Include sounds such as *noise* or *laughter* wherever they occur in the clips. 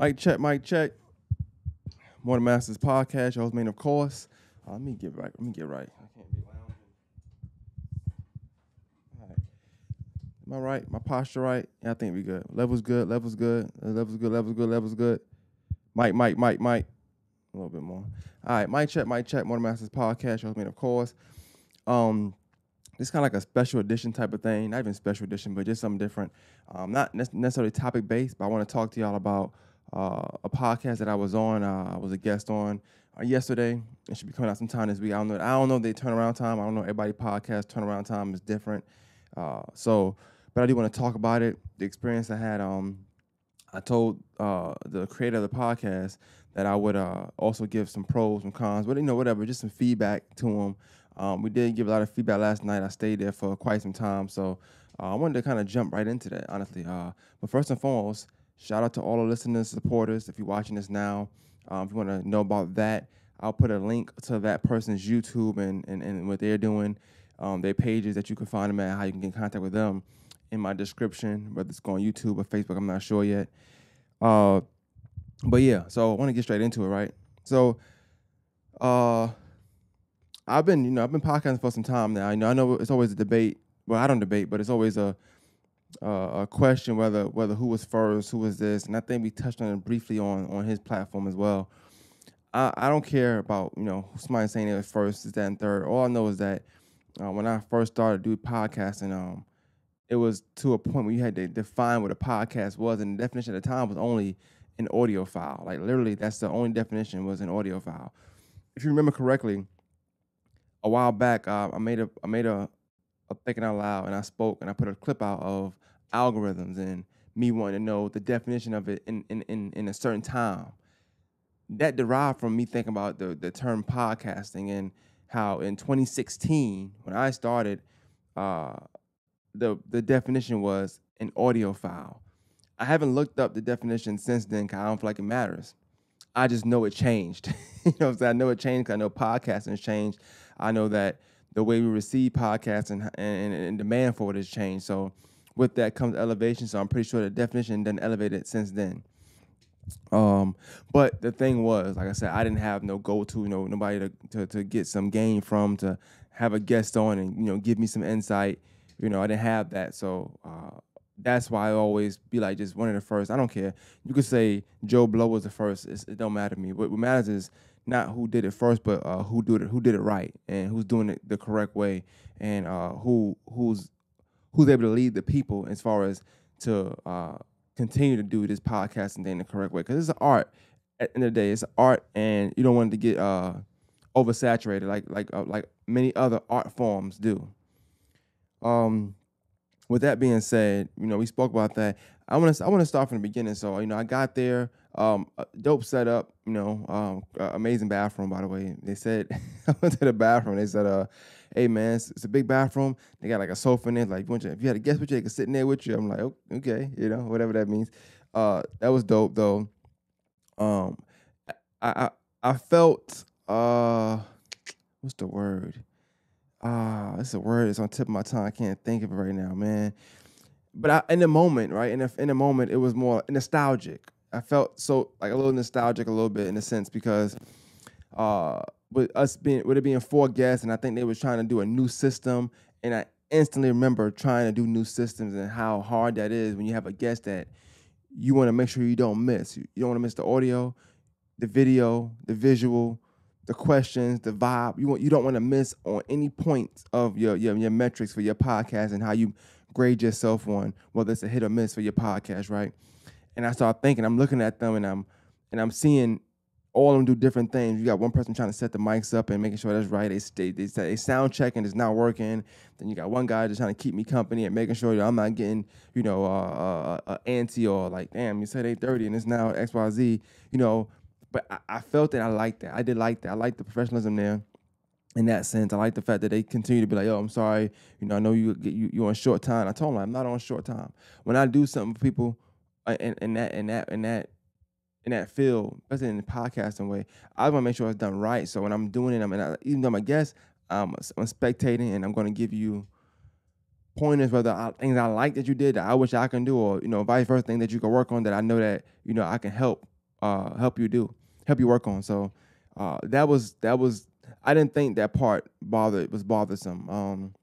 Mic check, mic check. More Than The Masters podcast. Host, man, of course. Uh, let me get right. Let me get right. I can't be lounging. All right. Am I right? My posture right? Yeah, I think we good. Levels good. Levels good. Uh, Levels good. Levels good. Levels good. Mic, mic, mic, mic. A little bit more. All right. Mic check, mic check. More Than The Masters podcast. Host, man, of course. Um, this kind of like a special edition type of thing. Not even special edition, but just something different. Um, not nec- necessarily topic based, but I want to talk to y'all about uh, a podcast that I was on. Uh, I was a guest on uh, yesterday. It should be coming out sometime this week. I don't know. I don't know the turnaround time. I don't know. Everybody podcast turnaround time is different. Uh, so, but I do want to talk about it. The experience I had. Um, I told uh, the creator of the podcast that I would uh, also give some pros and cons, but you know, whatever, just some feedback to him. Um, we did give a lot of feedback last night. I stayed there for quite some time, so I wanted to kind of jump right into that, honestly. But first and foremost, shout out to all the listeners, supporters. If you're watching this now, um, if you want to know about that, I'll put a link to that person's YouTube and and, and what they're doing, um, their pages that you can find them at, how you can get in contact with them in my description, whether it's going on YouTube or Facebook. I'm not sure yet. Uh, but yeah, so I want to get straight into it, right? So, uh, I've been, you know, I've been podcasting for some time now. You know, I know it's always a debate. Well, I don't debate, but it's always a uh, a question whether whether who was first, who was this, and I think we touched on it briefly on on his platform as well. I, I don't care about you know somebody saying it was first, is that, and third. All I know is that uh, when I first started doing podcasting, um, it was to a point where you had to define what a podcast was, and the definition at the time was only an audio file. Like literally, that's the only definition was an audio file. If you remember correctly, a while back, uh, I made a I made a, a thinking out loud, and I spoke and I put a clip out of algorithms and me wanting to know the definition of it in in in, in a certain time. That derived from me thinking about the the term podcasting and how in 2016 when I started, uh, the the definition was an audio file. I haven't looked up the definition since then because I don't feel like it matters. I just know it changed. *laughs* you know, saying? I know it changed. I know podcasting has changed. I know that the way we receive podcasts and, and, and demand for it has changed. So with that comes elevation. So I'm pretty sure the definition then elevated since then. Um, but the thing was, like I said, I didn't have no go-to, you know, nobody to, to, to get some gain from, to have a guest on and, you know, give me some insight. You know, I didn't have that. So uh, that's why I always be like just one of the first. I don't care. You could say Joe Blow was the first. It's, it don't matter to me. What, what matters is not who did it first, but uh, who did it who did it right and who's doing it the correct way and uh, who who's who's able to lead the people as far as to uh, continue to do this podcasting thing the correct way. Because it's an art. At the end of the day, it's an art, and you don't want it to get uh, oversaturated like like uh, like many other art forms do. Um, with that being said, you know we spoke about that. I want to I want to start from the beginning. So you know I got there, um, dope setup. You know, um, uh, amazing bathroom by the way. They said *laughs* I went to the bathroom. They said, uh, "Hey man, it's, it's a big bathroom. They got like a sofa in there. Like if you had a guest with you, they could sit in there with you." I'm like, "Oh, okay, you know, whatever that means. Uh, that was dope though. Um, I I, I felt uh, what's the word? Ah, it's a word. It's on tip of my tongue. I can't think of it right now, man. But I, in the moment, right? In the, in the moment, it was more nostalgic. I felt so like a little nostalgic, a little bit in a sense because uh, with us being with it being four guests, and I think they was trying to do a new system, and I instantly remember trying to do new systems and how hard that is when you have a guest that you want to make sure you don't miss. You you don't want to miss the audio, the video, the visual, the questions, the vibe. You want you don't want to miss on any points of your, your your metrics for your podcast and how you grade yourself on whether it's a hit or miss for your podcast, right? And I start thinking, I'm looking at them and I'm and I'm seeing all of them do different things. You got one person trying to set the mics up and making sure that's right. They they they, sound checking it's not working. Then you got one guy just trying to keep me company and making sure that I'm not getting you know uh, uh, uh antsy or like damn you said 8:30 and it's now X Y Z. You know, but I, I felt that I liked that. I did like that. I liked the professionalism there. In that sense, I like the fact that they continue to be like, "Yo, I'm sorry. You know, I know you you you on short time." I told them I'm not on short time. When I do something for people, uh, in, in that in that in that in that field, especially in the podcasting way, I want to make sure it's done right. So when I'm doing it, I'm and I, even though I'm a guest, I'm, I'm spectating and I'm going to give you pointers, whether I, things I like that you did that I wish I can do, or you know, vice versa, things that you can work on that I know that you know I can help uh, help you do, help you work on. So uh, that was that was I didn't think that part bothered was bothersome. Um,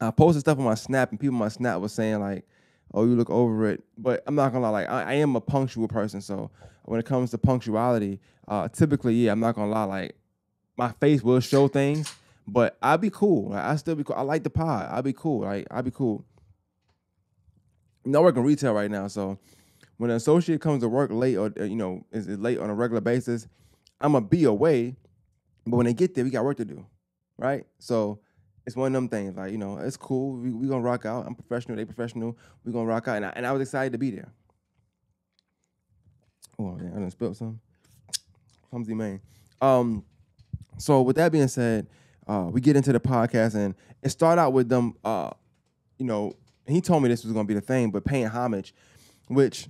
I posted stuff on my Snap, and people on my Snap was saying like, "Oh, you look over it," but I'm not gonna lie. Like I, I am a punctual person, so when it comes to punctuality, uh, typically, yeah, I'm not gonna lie. Like my face will show things, but I'll be cool. Like, I still be cool. I like the pod. I'll be cool. Like I'll be cool. Not working retail right now, so when an associate comes to work late or uh, you know is it late on a regular basis, I'm gonna be away. But when they get there, we got work to do, right? So it's one of them things. Like you know, it's cool. We we gonna rock out. I'm professional. They professional. We gonna rock out. And I, and I was excited to be there. Oh yeah, I done spilled some. Clumsy man. Um, so with that being said, uh, we get into the podcast and it started out with them. Uh, you know, he told me this was gonna be the thing, but paying homage, which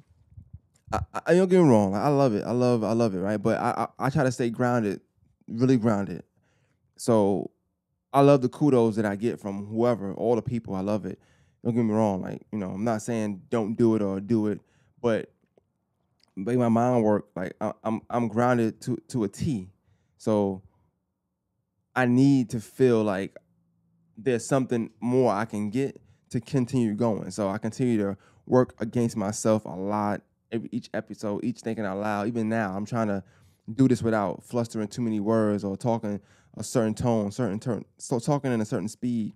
I, I don't get me wrong. I love it. I love I love it. Right, but I, I I try to stay grounded, really grounded. So I love the kudos that I get from whoever, all the people. I love it. Don't get me wrong. Like you know, I'm not saying don't do it or do it, but make my mind work. Like I, I'm I'm grounded to to a T. So I need to feel like there's something more I can get to continue going. So I continue to work against myself a lot. Every, each episode, each thinking out loud. Even now, I'm trying to do this without flustering too many words or talking a certain tone, certain turn, so talking in a certain speed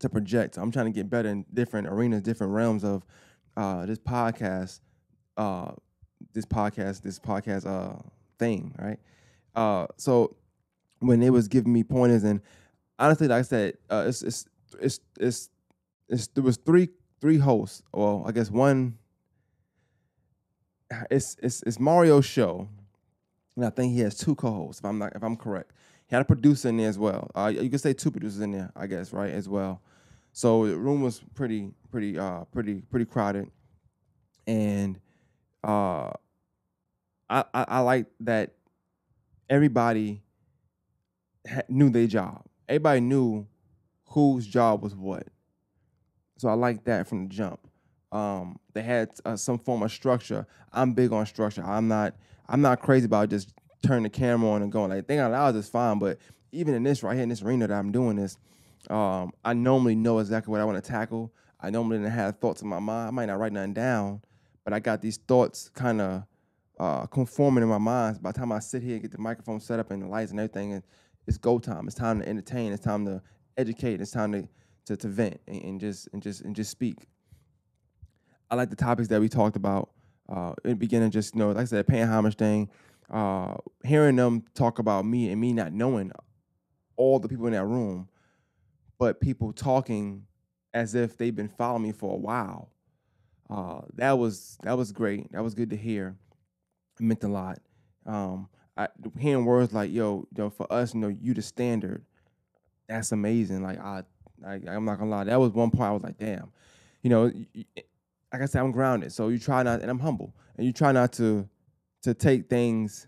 to project. I'm trying to get better in different arenas, different realms of uh, this podcast, uh, this podcast, this podcast uh, thing, right? Uh, so when they was giving me pointers, and honestly, like I said, uh, it's, it's it's it's it's there was three three hosts. Well, I guess one. It's it's it's Mario's show, and I think he has two co-hosts. If I'm not if I'm correct, he had a producer in there as well. Uh, you could say two producers in there, I guess, right, as well. So the room was pretty pretty uh pretty pretty crowded, and uh, I I, I like that everybody knew their job. Everybody knew whose job was what. So I like that from the jump. Um, they had uh, some form of structure. I'm big on structure. I'm not. I'm not crazy about just turning the camera on and going like thinking out loud is fine. But even in this right here in this arena that I'm doing this, um, I normally know exactly what I want to tackle. I normally didn't have thoughts in my mind. I might not write nothing down, but I got these thoughts kind of uh, conforming in my mind. By the time I sit here, and get the microphone set up and the lights and everything, and it's go time. It's time to entertain. It's time to educate. It's time to to, to vent and, and just and just and just speak. I like the topics that we talked about uh, in the beginning. Just you know, like I said, paying homage thing. Uh, hearing them talk about me and me not knowing all the people in that room, but people talking as if they've been following me for a while. Uh, that was that was great. That was good to hear. It meant a lot. Um, I, hearing words like "yo," for us, you know, you the standard. That's amazing. Like I, I, I'm not gonna lie. That was one part I was like, damn. You know, like I said, I'm grounded. So you try not, and I'm humble, and you try not to, to take things,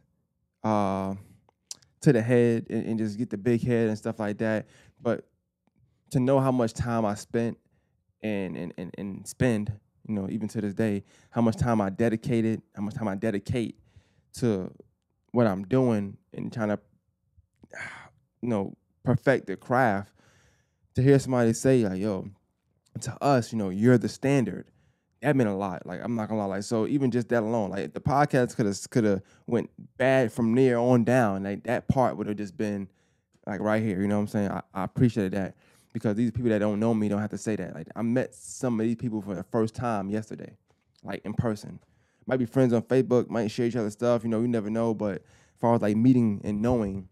uh, to the head and, and just get the big head and stuff like that. But to know how much time I spent and and and, and spend, you know, even to this day, how much time I dedicated, how much time I dedicate to what I'm doing and trying to, you know, perfect the craft. To hear somebody say like, "Yo," to us, you know, you're the standard. That meant a lot. Like I'm not gonna lie. Like so, even just that alone, like the podcast could have could have went bad from there on down. Like that part would have just been like right here. You know what I'm saying? I, I appreciated that because these people that don't know me don't have to say that. Like I met some of these people for the first time yesterday, like in person might be friends on Facebook, might share each other stuff. You know, you never know. But as far as like meeting and knowing,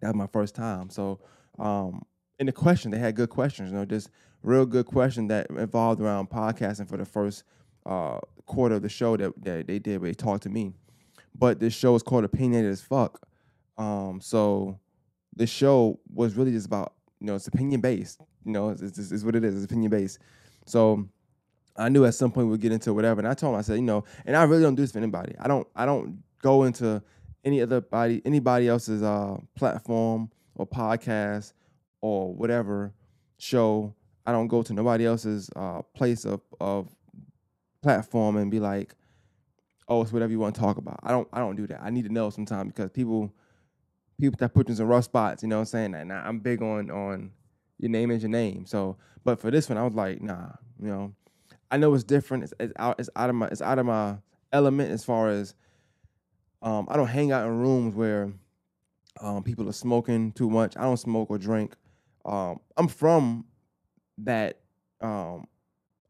that was my first time. So, um, in the question, they had good questions. You know, just real good question that involved around podcasting for the first uh, quarter of the show that, that they did. Where they talked to me. But this show is called Opinionated as Fuck. Um, so the show was really just about you know it's opinion based. You know, it's, it's, it's what it is. It's opinion based. So I knew at some point we'd get into whatever. And I told him, I said, you know, and I really don't do this for anybody. I don't I don't go into any other body anybody else's uh platform or podcast or whatever show. I don't go to nobody else's uh, place of of platform and be like, oh, it's whatever you want to talk about. I don't I don't do that. I need to know sometimes because people people that put you in rough spots, you know what I'm saying? And I'm big on on your name is your name. So, but for this one, I was like, nah, you know, I know it's different. It's, it's out it's out of my it's out of my element as far as um, I don't hang out in rooms where um, people are smoking too much. I don't smoke or drink. Um, I'm from that. Um,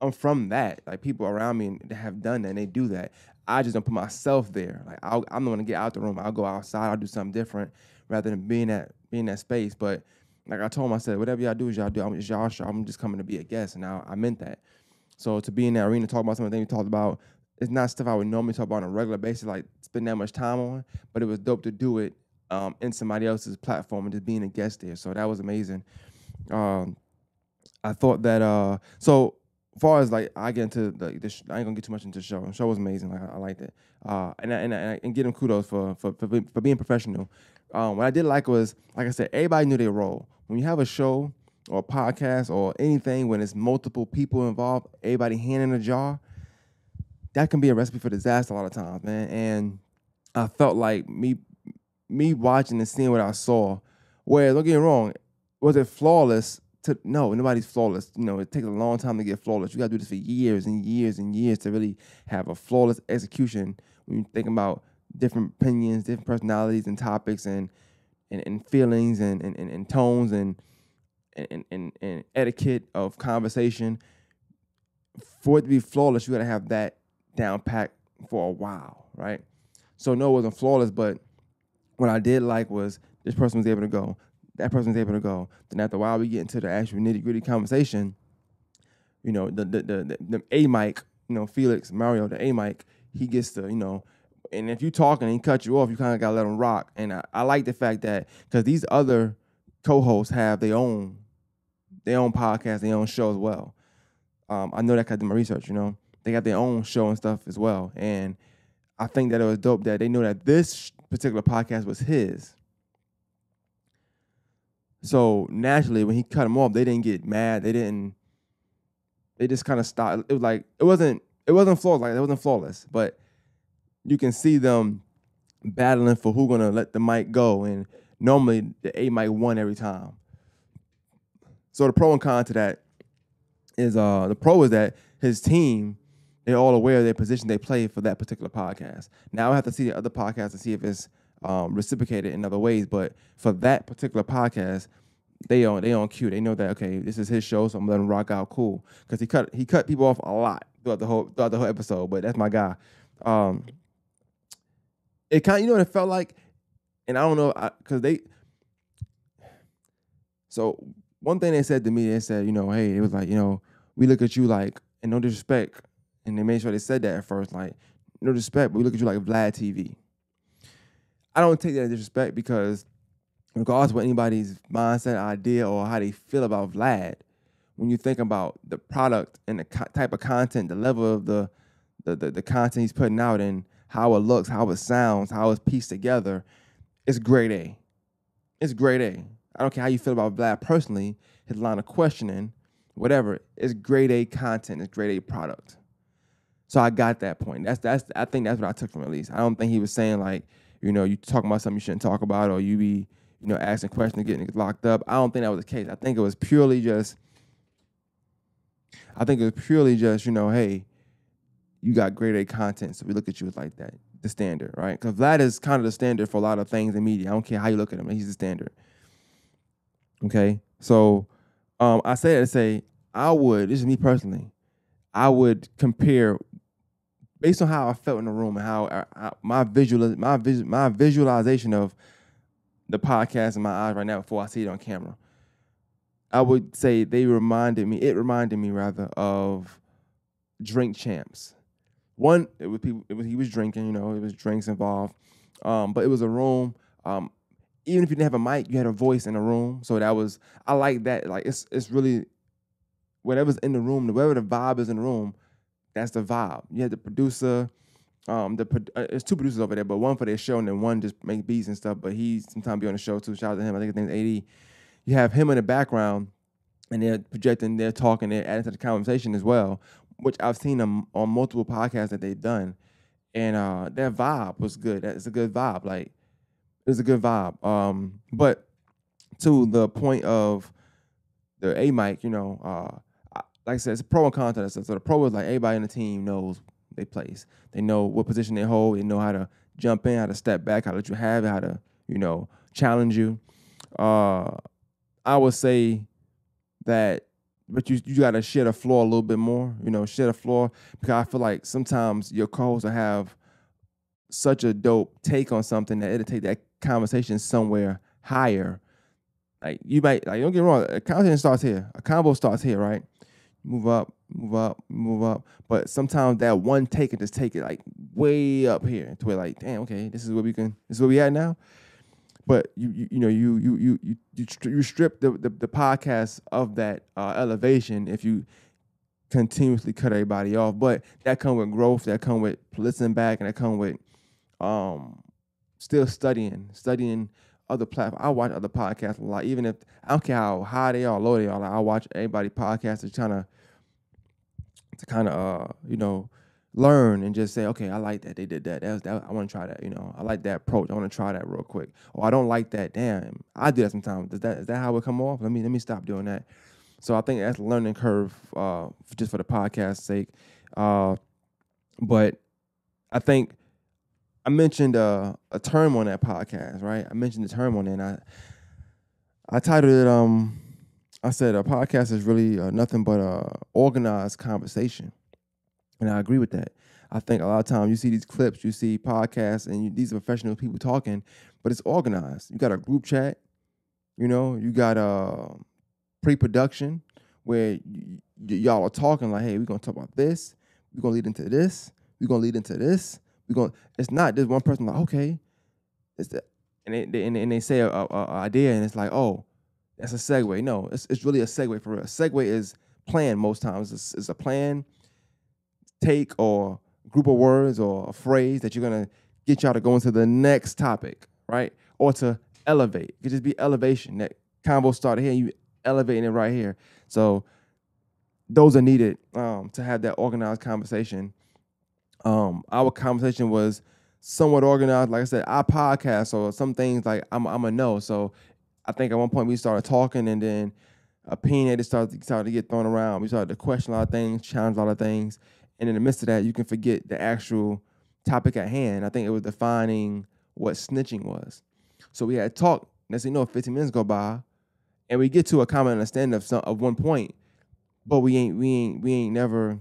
I'm from that. Like people around me have done that and they do that. I just don't put myself there. Like i am the one to get out the room. I'll go outside. I'll do something different rather than being that being that space. But like I told him, I said, whatever y'all do is y'all do. I'm just y'all show. I'm just coming to be a guest, and I, I meant that. So to be in that arena, talk about some of we talked about, it's not stuff I would normally talk about on a regular basis, like spend that much time on. But it was dope to do it um, in somebody else's platform and just being a guest there. So that was amazing. Um, I thought that uh, so far as like I get into the, the sh- I ain't gonna get too much into the show. The show was amazing. Like I, I liked it. Uh, and I, and I, and give them kudos for for for, for being professional. Um, what I did like was like I said, everybody knew their role. When you have a show or a podcast or anything when it's multiple people involved, everybody hand in a jar, that can be a recipe for disaster a lot of times, man. And I felt like me me watching and seeing what I saw, where don't get me wrong, was it flawless? To, no, nobody's flawless. You know, it takes a long time to get flawless. You gotta do this for years and years and years to really have a flawless execution when you think about different opinions, different personalities and topics and and, and feelings and, and, and, and tones and, and, and, and etiquette of conversation. For it to be flawless, you gotta have that down packed for a while, right? So no, it wasn't flawless, but what I did like was this person was able to go, that person was able to go. Then after a while, we get into the actual nitty gritty conversation. You know, the the the, the, the A mic, you know, Felix Mario, the A mic, he gets to you know, and if you talking and he cut you off, you kind of gotta let him rock. And I, I like the fact that because these other co-hosts have their own their own podcast, their own show as well. Um, I know that because I did my research. You know, they got their own show and stuff as well, and I think that it was dope that they know that this particular podcast was his. So naturally, when he cut him off, they didn't get mad. They didn't. They just kind of stopped. It was like it wasn't. It wasn't flawless. Like it wasn't flawless, but you can see them battling for who gonna let the mic go. And normally the A mic won every time. So the pro and con to that is uh the pro is that his team they're all aware of their position they play for that particular podcast. Now I have to see the other podcast to see if it's um, reciprocated in other ways. But for that particular podcast, they on they on cue. They know that okay, this is his show, so I'm letting rock out cool. Because he cut he cut people off a lot throughout the whole throughout the whole episode. But that's my guy. Um, it kind of you know what it felt like, and I don't know because they. So one thing they said to me, they said, you know, hey, it was like, you know, we look at you like, and no disrespect, and they made sure they said that at first, like, no disrespect, but we look at you like Vlad TV. I don't take that disrespect because regardless of what anybody's mindset, idea, or how they feel about Vlad, when you think about the product and the co- type of content, the level of the, the, the the content he's putting out, and how it looks, how it sounds, how it's pieced together, it's grade A. It's grade A. I don't care how you feel about Vlad personally, his line of questioning, whatever. It's grade A content. It's grade A product. So I got that point. That's that's I think that's what I took from at least. I don't think he was saying like, you know, you talking about something you shouldn't talk about, or you be, you know, asking questions, getting locked up. I don't think that was the case. I think it was purely just. I think it was purely just, you know, hey, you got grade A content, so we look at you like that, the standard, right? Because Vlad is kind of the standard for a lot of things in media. I don't care how you look at him, he's the standard. Okay, so um, I say that to say I would. This is me personally. I would compare based on how I felt in the room and how I, I, my visual my vis, my visualization of the podcast in my eyes right now before I see it on camera. I would say they reminded me. It reminded me rather of drink champs. One, it was people. It was he was drinking. You know, it was drinks involved. Um, but it was a room. Um, even if you didn't have a mic, you had a voice in the room. So that was I like that. Like it's it's really whatever's in the room, whatever the vibe is in the room, that's the vibe. You had the producer, um, the uh, there's two producers over there, but one for their show and then one just make beats and stuff. But he sometimes be on the show too. Shout out to him. I think his name's AD. You have him in the background, and they're projecting, they're talking, they're adding to the conversation as well, which I've seen them on multiple podcasts that they've done, and uh, that vibe was good. That's a good vibe. Like it's a good vibe. Um, but to the point of the A mic, you know, uh, like I said, it's a pro and con So the pro is like everybody in the team knows they place. They know what position they hold. They know how to jump in, how to step back, how to let you have it, how to you know challenge you. Uh, I would say that, but you you got to share the floor a little bit more. You know, share the floor because I feel like sometimes your co-hosts will have such a dope take on something that it'll take that conversation somewhere higher. Like you might like don't get wrong, a conversation starts here, a combo starts here, right? Move up, move up, move up. But sometimes that one take and just take it like way up here to where like, damn, okay, this is where we can, this is where we at now. But you, you, you know, you, you, you, you, you, you strip the, the, the podcast of that uh, elevation if you continuously cut everybody off. But that come with growth, that come with listening back, and that come with um, still studying, studying other platforms. I watch other podcasts a lot, even if I don't care how high they are, low they are. Like I watch everybody podcast to kind of to kind of uh, you know learn and just say, okay, I like that they did that. That was that. I want to try that. You know, I like that approach. I want to try that real quick. Or I don't like that. Damn, I do that sometimes. Is that is that how it come off? Let me let me stop doing that. So I think that's a learning curve, uh, just for the podcast sake. Uh, but I think I mentioned uh, a term on that podcast, right? I mentioned the term on it. And I I titled it. Um, I said a podcast is really uh, nothing but a organized conversation, and I agree with that. I think a lot of times you see these clips, you see podcasts, and you, these professional people talking, but it's organized. You got a group chat, you know, you got a uh, pre-production where y- y- y'all are talking like, "Hey, we're gonna talk about this. We're gonna lead into this. We're gonna lead into this we going it's not just one person like okay. It's the, and they, they, and they say a, a, a, idea and it's like oh that's a segue. No it's, it's really a segue for real. A segue is plan most times. It's, it's a plan take or group of words or a phrase that you're gonna get y'all to go into the next topic right? Or to elevate. It could just be elevation. That combo started here you elevating it right here. So those are needed um, to have that organized conversation um, our conversation was somewhat organized. Like I said, our podcast, so some things like I'm I'm a no. So I think at one point we started talking, and then opinionated started started to get thrown around. We started to question a lot of things, challenge a lot of things, and in the midst of that, you can forget the actual topic at hand. I think it was defining what snitching was. So we had talked. Next thing you know, 15 minutes go by, and we get to a common understanding of some of one point, but we ain't we ain't we ain't never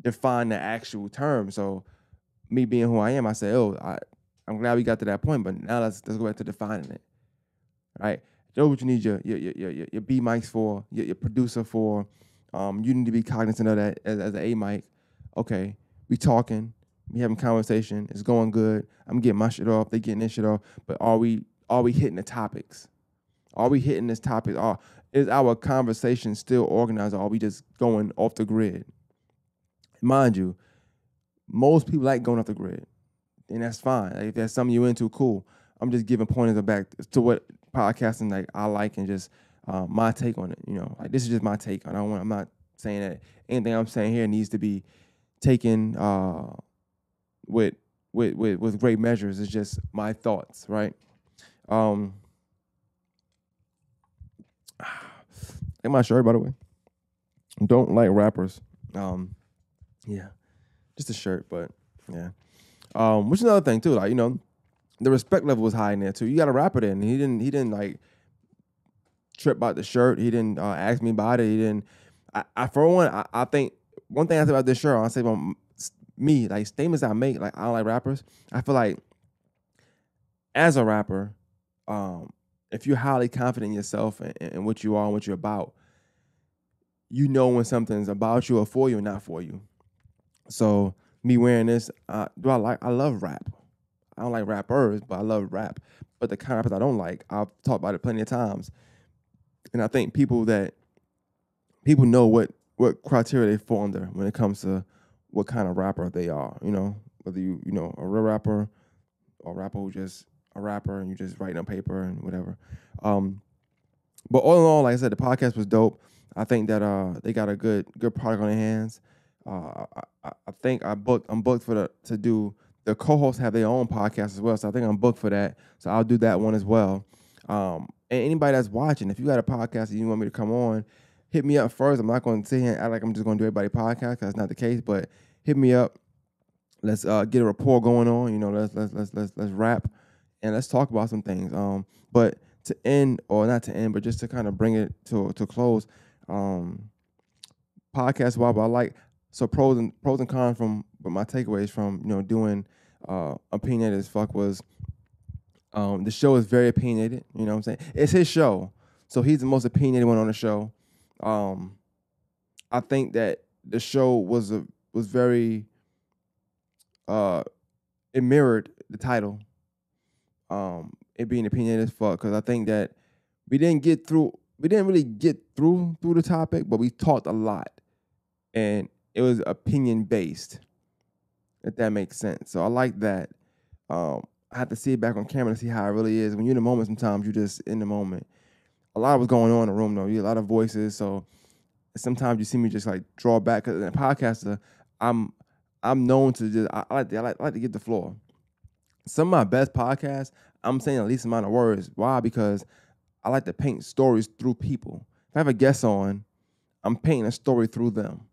define the actual term. So me being who I am, I say, oh, I, I'm glad we got to that point, but now let's let's go back to defining it. Right? Know what you need your your your your, your B mics for, your, your producer for. Um, you need to be cognizant of that as, as an A mic. Okay, we talking, we having conversation, it's going good. I'm getting my shit off, they getting their shit off. But are we are we hitting the topics? Are we hitting this topic? Are is our conversation still organized? Or are we just going off the grid? Mind you, most people like going off the grid, and that's fine. Like, if that's something you're into, cool. I'm just giving pointers back to what podcasting like I like and just uh, my take on it. You know, like this is just my take. I don't want. I'm not saying that anything I'm saying here needs to be taken uh, with with with with great measures. It's just my thoughts, right? Um, *sighs* in my shirt, by the way. Don't like rappers. Um, yeah, just a shirt, but yeah. Um, which is another thing too. Like you know, the respect level was high in there too. You got a rapper there, and he didn't. He didn't like trip about the shirt. He didn't uh, ask me about it. He didn't. I, I for one, I, I, think one thing I say about this shirt, I say about me, like statements I make, like I don't like rappers. I feel like as a rapper, um, if you're highly confident in yourself and, and what you are and what you're about, you know when something's about you or for you or not for you. So me wearing this, uh, do I like? I love rap. I don't like rappers, but I love rap. But the kind of rappers I don't like, I've talked about it plenty of times. And I think people that people know what what criteria they fall under when it comes to what kind of rapper they are. You know, whether you you know a real rapper or a rapper who just a rapper and you just writing on paper and whatever. Um, but all in all, like I said, the podcast was dope. I think that uh they got a good good product on their hands. Uh, I, I think I booked I'm booked for the to do the co-hosts have their own podcast as well, so I think I'm booked for that. So I'll do that one as well. Um, and anybody that's watching, if you got a podcast and you want me to come on, hit me up first. I'm not going to sit here and act like I'm just going to do everybody podcast that's not the case. But hit me up. Let's uh, get a rapport going on. You know, let's let's let's let's let's rap and let's talk about some things. Um, but to end or not to end, but just to kind of bring it to to close. Um, podcast wise, I like so pros and pros and cons from but my takeaways from you know doing uh opinionated as fuck was um the show is very opinionated. You know what I'm saying? It's his show, so he's the most opinionated one on the show. Um, I think that the show was a was very uh it mirrored the title. Um, it being opinionated as fuck because I think that we didn't get through we didn't really get through through the topic, but we talked a lot, and it was opinion based. If that makes sense, so I like that. Um, I have to see it back on camera to see how it really is. When you're in the moment, sometimes you're just in the moment. A lot was going on in the room though. You had a lot of voices, so sometimes you see me just like draw back. In a podcaster, I'm I'm known to just I, I like to, I like, I like to get the floor. Some of my best podcasts, I'm saying the least amount of words. Why? Because I like to paint stories through people. If I have a guest on, I'm painting a story through them.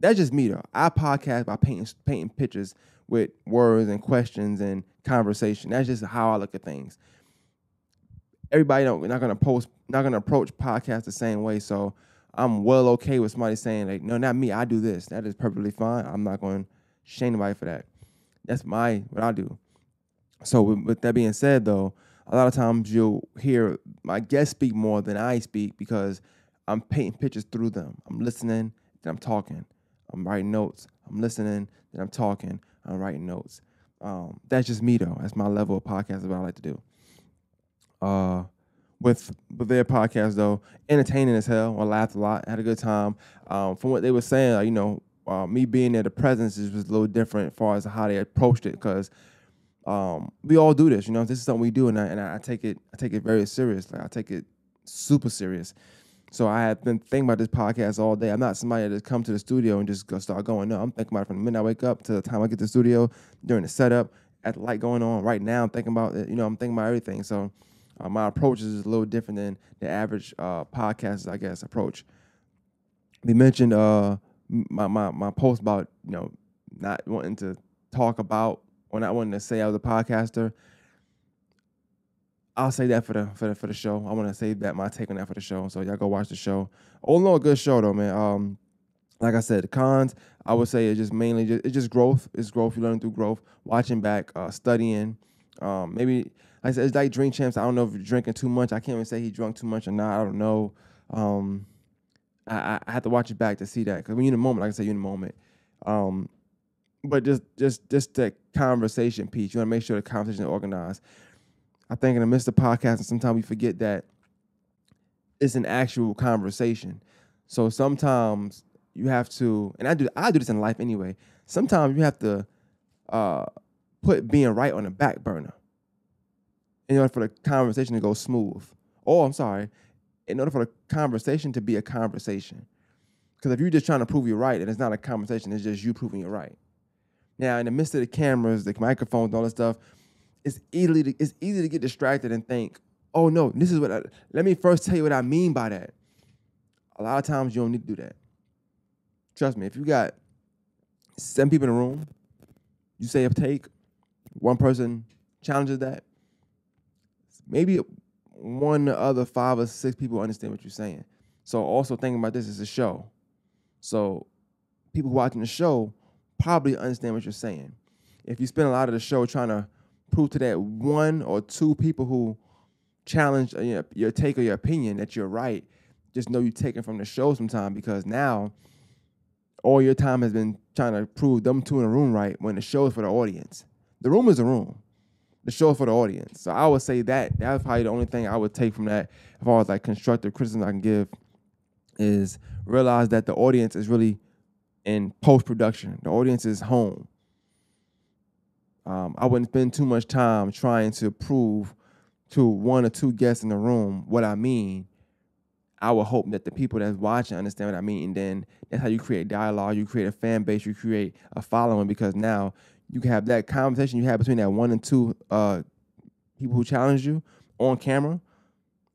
That's just me though. I podcast by painting painting pictures with words and questions and conversation. That's just how I look at things. Everybody don't not gonna post, not gonna approach podcasts the same way. So I'm well okay with somebody saying like, no, not me. I do this. That is perfectly fine. I'm not going to shame anybody for that. That's my what I do. So with, with that being said, though, a lot of times you'll hear my guests speak more than I speak because I'm painting pictures through them. I'm listening, and I'm talking. I'm writing notes. I'm listening, then I'm talking. I'm writing notes. Um, that's just me though. That's my level of podcast. What I like to do. Uh, with with their podcast though, entertaining as hell. I laughed a lot, had a good time. Um, from what they were saying, you know, uh, me being there, the presence is, was a little different as far as how they approached it because um, we all do this. You know, this is something we do, and I, and I take it I take it very serious. Like I take it super serious. So I have been thinking about this podcast all day. I'm not somebody that just come to the studio and just go start going. No, I'm thinking about it from the minute I wake up to the time I get to the studio, during the setup, at the light going on. Right now, I'm thinking about it. You know, I'm thinking about everything. So uh, my approach is a little different than the average uh, podcast, I guess, approach. We mentioned uh, my, my my post about you know not wanting to talk about or not wanting to say I was a podcaster, I'll say that for the for the for the show. I want to say that my take on that for the show. So y'all go watch the show. In all, a good show though, man. Um, like I said, cons I would say it's just mainly just it's just growth. It's growth. You learn through growth, watching back, uh, studying. Um, maybe like I said it's like Drink Champs. I don't know if you're drinking too much. I can't even say he drunk too much or not. I don't know. Um, I, I have to watch it back to see that because when you're in the moment, like I said, you're in the moment. Um, but just just just the conversation piece. You want to make sure the conversation is organized. I think in the midst of podcasting, sometimes we forget that it's an actual conversation. So sometimes you have to, and I do I do this in life anyway. Sometimes you have to uh, put being right on the back burner in order for the conversation to go smooth. Or I'm sorry, in order for the conversation to be a conversation. Because if you're just trying to prove you're right, and it's not a conversation, it's just you proving you're right. Now, in the midst of the cameras, the microphones, all that stuff, it's easily to, it's easy to get distracted and think, "Oh no, this is what." I, let me first tell you what I mean by that. A lot of times you don't need to do that. Trust me, if you got seven people in a room, you say a take, one person challenges that, maybe one other five or six people understand what you're saying. So also thinking about this is a show. So people watching the show probably understand what you're saying. If you spend a lot of the show trying to prove to that one or two people who challenge uh, you know, your take or your opinion that you're right, just know you're taking from the show sometime because now all your time has been trying to prove them two in a room right when the show is for the audience. The room is the room. The show is for the audience. So I would say that that's probably the only thing I would take from that as far as like constructive criticism I can give is realize that the audience is really in post production. The audience is home. Um, I wouldn't spend too much time trying to prove to one or two guests in the room what I mean I would hope that the people that's watching understand what I mean. And then that's how you create dialogue. You create a fan base. You create a following because now you can have that conversation you have between that one and two uh, people who challenge you on camera.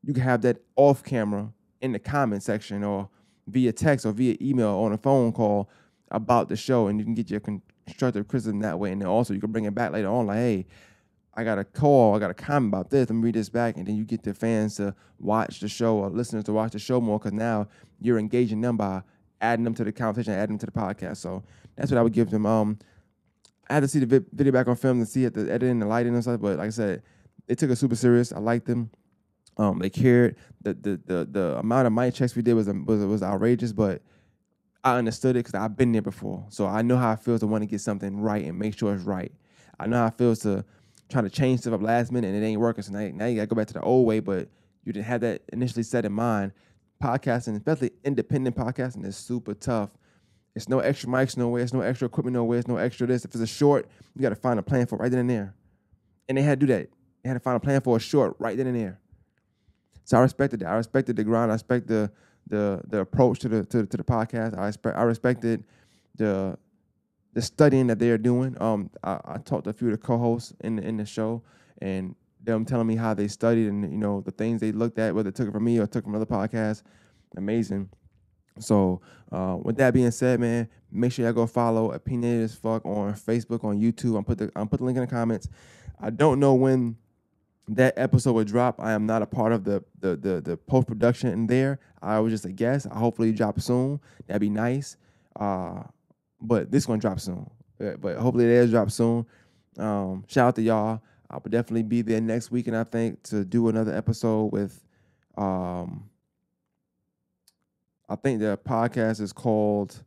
You can have that off camera in the comment section or via text or via email or on a phone call about the show, and you can get your constructive criticism that way. And then also you can bring it back later on, like, hey, I got a call, I got a comment about this. Let me read this back, and then you get the fans to watch the show or listeners to watch the show more because now you're engaging them by adding them to the conversation, adding them to the podcast. So that's what I would give them. Um, I had to see the vi- video back on film to see it, the editing, the lighting, and stuff. But like I said, they took it super serious. I liked them. Um, they cared. The the the the amount of mic checks we did was was was outrageous, but I understood it because I've been there before. So I know how it feels to want to get something right and make sure it's right. I know how it feels to try to change stuff up last minute and it ain't working. So now, now you gotta go back to the old way, but you didn't have that initially set in mind. Podcasting, especially independent podcasting, is super tough. It's no extra mics nowhere. It's no extra equipment nowhere. It's no extra this. If it's a short, you got to find a plan for it right then and there. And they had to do that. They had to find a plan for a short right then and there. So I respected that. I respected the grind. I respect the the the approach to the to, to the podcast. I respect I respected the the studying that they are doing. Um, I, I talked to a few of the co-hosts in the, in the show, and them telling me how they studied and you know the things they looked at, whether it took it from me or took from other podcasts. Amazing. So uh, with that being said, man, make sure y'all go follow Opinionated as Fuck on Facebook, on YouTube. I'm put the I'm put the link in the comments. I don't know when that episode will drop. I am not a part of the the the, the post production in there. I was just a guest. I hopefully drop soon. That'd be nice. Uh, but this gonna drop soon. But, but hopefully it does drop soon. Um, shout out to y'all. I'll definitely be there next week, and I think to do another episode with. Um, I think the podcast is called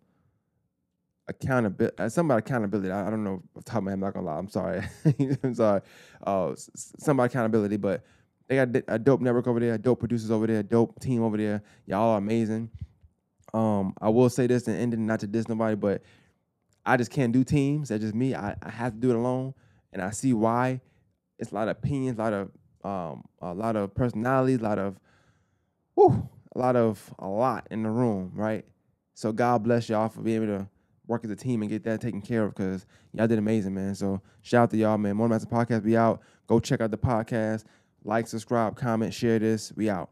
accountability. Uh, something about accountability. I, I don't know off the top of my head. I'm not gonna lie. I'm sorry. *laughs* I'm sorry. Uh, some about accountability, but they got a dope network over there, dope producers over there, dope team over there. Y'all are amazing. Um, I will say this and ending not to diss nobody, but I just can't do teams. That's just me. I, I have to do it alone, and I see why. It's a lot of opinions, a lot of um, a lot of personalities, a lot of, whew, a lot of a lot in the room, right? So God bless y'all for being able to work as a team and get that taken care of because y'all did amazing, man. So shout out to y'all, man. More Than The Master Podcast be out. Go check out the podcast. Like, subscribe, comment, share this. We out.